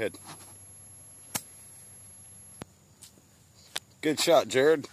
ahead. Good shot, Jared.